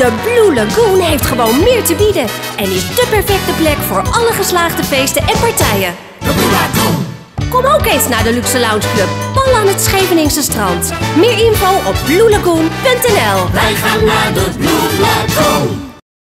De Blue Lagoon heeft gewoon meer te bieden en is de perfecte plek voor alle geslaagde feesten en partijen. Blue Lagoon. Kom ook eens naar de Luxe Lounge Club, pal aan het Scheveningse strand. Meer info op bluelagoon.nl Wij gaan naar de Blue